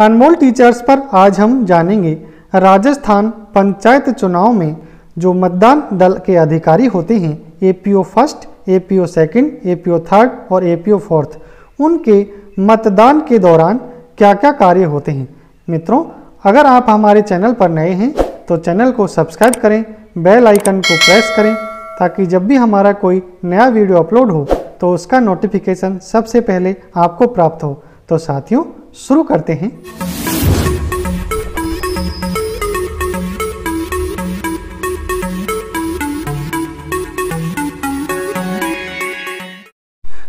अनमोल teachers पर आज हम जानेंगे राजस्थान पंचायत चुनाव में जो मतदान दल के अधिकारी होते हैं A P O first A P O second A P O third और ए पी ओ फोर्थ उनके मतदान के दौरान क्या क्या कार्य होते हैं। मित्रों, अगर आप हमारे चैनल पर नए हैं तो चैनल को सब्सक्राइब करें, बेल आइकन को प्रेस करें, ताकि जब भी हमारा कोई नया वीडियो अपलोड हो तो उसका नोटिफिकेशन सबसे पहले आपको प्राप्त हो। तो साथियों शुरू करते हैं।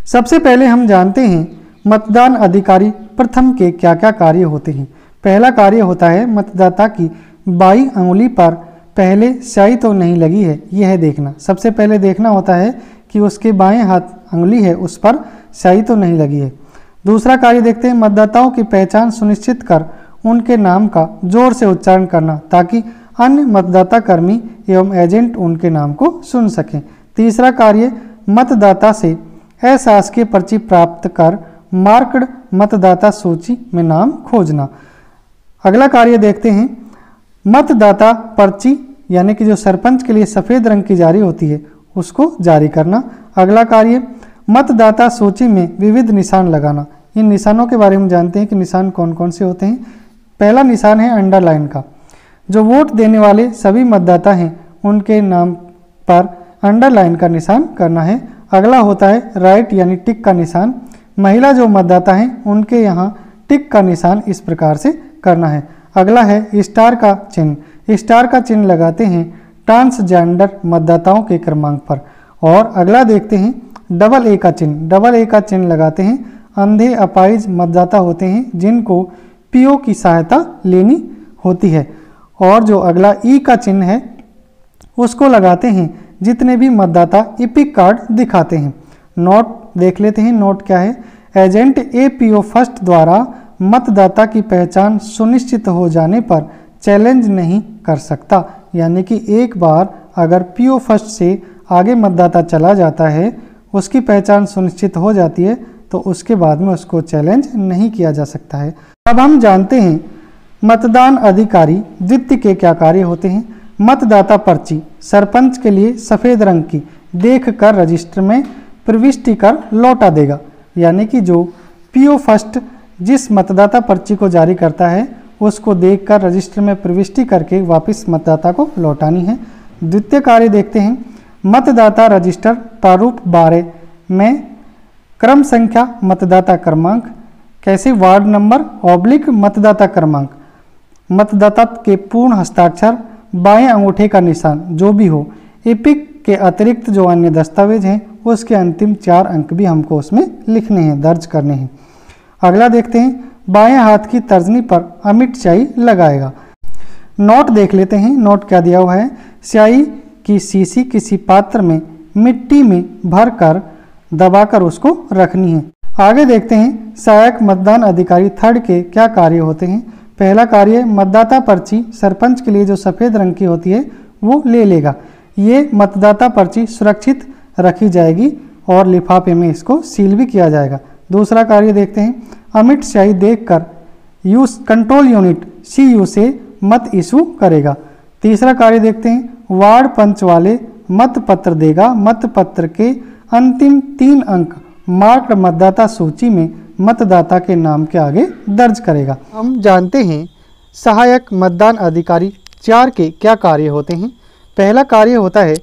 सबसे पहले हम जानते हैं, मतदान अधिकारी प्रथम के क्या क्या कार्य होते हैं। पहला कार्य होता है मतदाता की बाई अंगुली पर पहले स्याही तो नहीं लगी है, यह देखना। सबसे पहले देखना होता है कि उसके बाएँ हाथ अंगुली है, उस पर स्याही तो नहीं लगी है। दूसरा कार्य देखते हैं, मतदाताओं की पहचान सुनिश्चित कर उनके नाम का ज़ोर से उच्चारण करना, ताकि अन्य मतदाता कर्मी एवं एजेंट उनके नाम को सुन सकें। तीसरा कार्य, मतदाता से अशासकीय पर्ची प्राप्त कर मार्कड मतदाता सूची में नाम खोजना। अगला कार्य देखते हैं, मतदाता पर्ची, यानी कि जो सरपंच के लिए सफ़ेद रंग की जारी होती है, उसको जारी करना। अगला कार्य मतदाता सूची में विविध निशान लगाना। इन निशानों के बारे में जानते हैं कि निशान कौन कौन से होते हैं। पहला निशान है अंडरलाइन का। जो वोट देने वाले सभी मतदाता हैं, उनके नाम पर अंडरलाइन का निशान करना है। अगला होता है राइट यानी टिक का निशान। महिला जो मतदाता हैं, उनके यहाँ टिक का निशान इस प्रकार से करना है। अगला है स्टार का चिन्ह। स्टार का चिन्ह लगाते हैं ट्रांसजेंडर मतदाताओं के क्रमांक पर। और अगला देखते हैं डबल ए का चिन्ह, डबल ए का चिन्ह लगाते हैं, अंधे अपाइज मतदाता होते हैं, जिनको पीओ की सहायता लेनी होती है। और जो अगला ई का चिन्ह है, उसको लगाते हैं, जितने भी मतदाता इपिक कार्ड दिखाते हैं। नोट देख लेते हैं, नोट क्या है? Agent A P O first द्वारा मतदाता की पहचान सुनिश्चित हो जाने पर चैलेंज नहीं कर सकता। यानी कि एक बार अगर पीओ फ़र्स्ट से आगे मतदाता चला जाता है उसकी पहचान सुनिश्चित हो जाती है तो उसके बाद में उसको चैलेंज नहीं किया जा सकता है। अब हम जानते हैं, मतदान अधिकारी द्वितीय के क्या कार्य होते हैं। मतदाता पर्ची, सरपंच के लिए सफ़ेद रंग की देख कर रजिस्टर में प्रविष्टि कर लौटा देगा। यानी कि जो पीओ फ़र्स्ट जिस मतदाता पर्ची को जारी करता है, उसको देखकर रजिस्टर में प्रविष्टि करके वापस मतदाता को लौटानी है। द्वितीय कार्य देखते हैं। मतदाता रजिस्टर प्रारूप बारे में क्रम संख्या मतदाता क्रमांक, कैसे वार्ड नंबर ऑब्लिक मतदाता क्रमांक, मतदाता के पूर्ण हस्ताक्षर, बाएँ अंगूठे का निशान, जो भी हो, एपिक के अतिरिक्त जो अन्य दस्तावेज़ हैं, उसके अंतिम चार अंक भी हमको उसमें लिखने हैं, दर्ज करने हैं। अगला देखते हैं, बाएँ हाथ की तर्जनी पर अमिट स्याही लगाएगा। नोट देख लेते हैं, नोट क्या दिया हुआ है स्याही की सीसी किसी पात्र में, मिट्टी में भरकर दबाकर उसको रखनी है। आगे देखते हैं, सहायक मतदान अधिकारी थर्ड के क्या कार्य होते हैं। पहला कार्य, मतदाता पर्ची सरपंच के लिए जो सफ़ेद रंग की होती है, वो ले लेगा। ये मतदाता पर्ची सुरक्षित रखी जाएगी और लिफाफे में इसको सील भी किया जाएगा। दूसरा कार्य देखते हैं अमिट स्याही देखकर use control unit C U से मत इशू करेगा। तीसरा कार्य देखते हैं वार्ड पंच वाले मत पत्र देगा। मत पत्र के अंतिम तीन अंक मार्क्ड मतदाता सूची में मतदाता के नाम के आगे दर्ज करेगा। हम जानते हैं, सहायक मतदान अधिकारी चार के क्या कार्य होते हैं। पहला कार्य होता है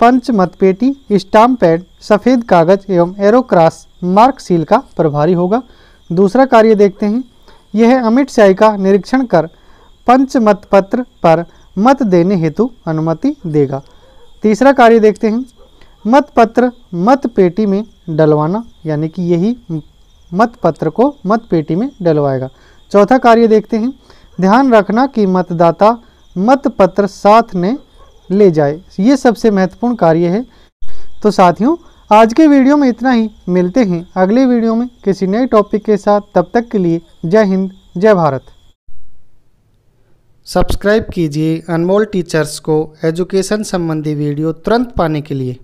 पंच मतपेटी, स्टाम्प पैड, सफ़ेद कागज़ एवं एरोक्रास मार्क सील का प्रभारी होगा। दूसरा कार्य देखते हैं, यह अमित स्याही का निरीक्षण कर पंच मतपत्र पर मत देने हेतु अनुमति देगा। तीसरा कार्य देखते हैं। मतपत्र मत पेटी में डलवाना, यानी कि यही मतपत्र को मत पेटी में डलवाएगा। चौथा कार्य देखते हैं। ध्यान रखना कि मतदाता मतपत्र साथ ने ले जाए। ये सबसे महत्वपूर्ण कार्य है। तो साथियों, आज के वीडियो में इतना ही। मिलते हैं अगले वीडियो में किसी नए टॉपिक के साथ। तब तक के लिए जय हिंद, जय भारत। सब्सक्राइब कीजिए अनमोल टीचर्स को एजुकेशन संबंधी वीडियो तुरंत पाने के लिए।